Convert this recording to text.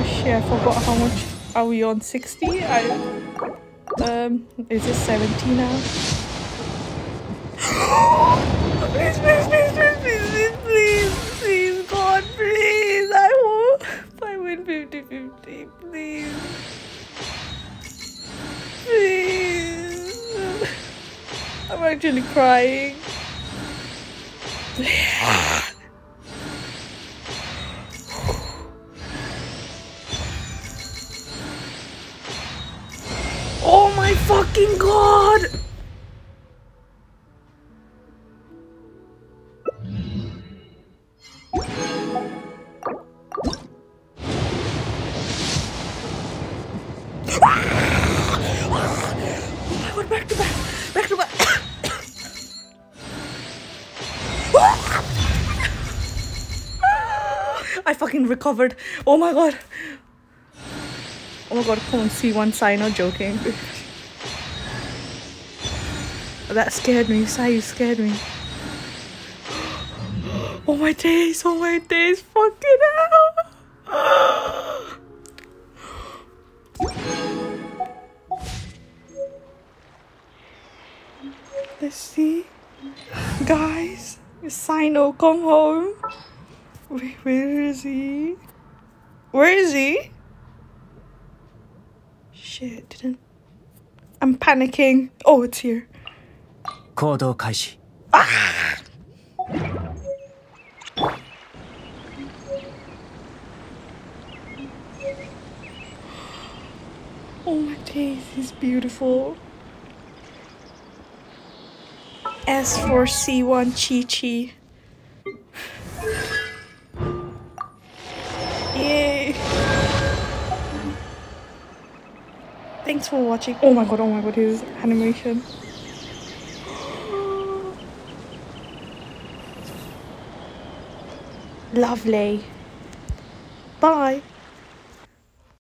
Oh shit, I forgot how much are we on 60? I um is it 70 now? please, please, please, please, please, please, please, God, please. I hope I win 50-50, please. Please. I'm actually crying. my fucking god! Recovered. Oh my god. Oh my god, come on, see one sign, not joking. Oh, that scared me, Sai, you scared me. Oh my days, oh my days, fucking hell. Let's see. Guys, Cyno, come home. Wait, where is he? Where is he? Shit, didn't. I'm panicking. Oh, it's here. 行動開始ああ Oh my days, is beautiful. S for C1 Qiqi. Yay! Thanks for watching. Oh my god, oh my god, his animation. Lovely. Bye.